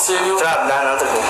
auxílio. Tra... Não, não.